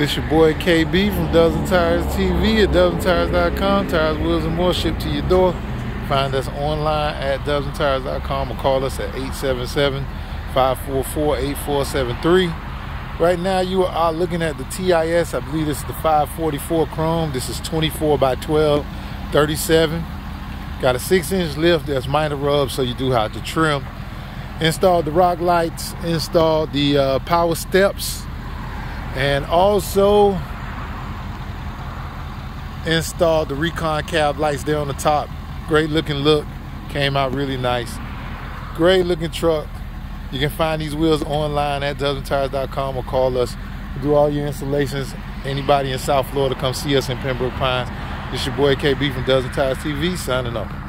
It's your boy KB from DUBSandTIRES TV at dubsandtires.com. Tires, wheels, and more shipped to your door. Find us online at dubsandtires.com or call us at 877 544 8473. Right now, you are looking at the TIS. I believe this is the 544 Chrome. This is 24 by 12, 37. Got a 6 inch lift. There's minor rub, so you do have to trim. Installed the rock lights, installed the uh, power steps and also installed the Recon cab lights there on the top. Great looking look, came out really nice. Great looking truck. You can find these wheels online at dubsandtires.com or call us. We do all your installations. Anybody in South Florida, come see us in Pembroke Pines. This your boy KB from DUBSandTIRES TV signing off.